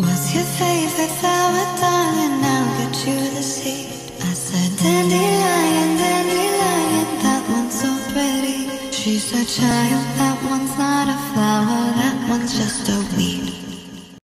What's your favorite flower, darling? I'll get you the seed. I said, Dandelion, dandelion, that one's so pretty. She's a child, that one's not a flower, that one's just a weed.